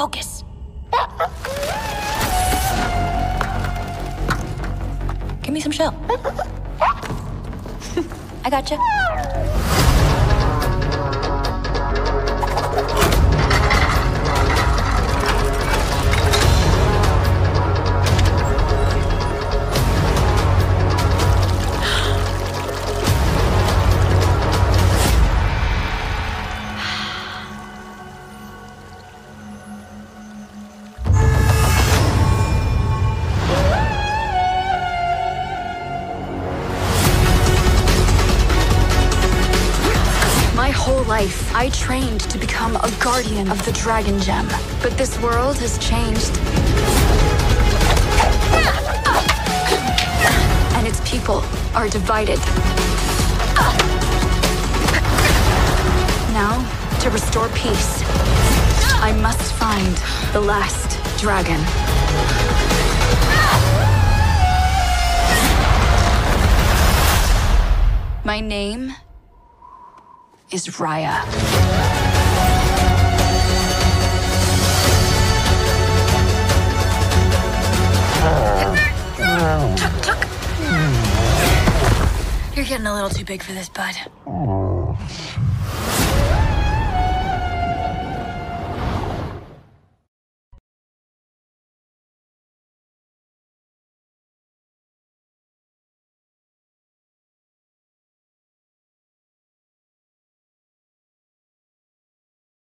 Focus. Give me some shell. I gotcha. Life, I trained to become a guardian of the Dragon Gem. But this world has changed. And its people are divided. Now, to restore peace, I must find the last dragon. My name is Raya. You're getting a little too big for this, bud.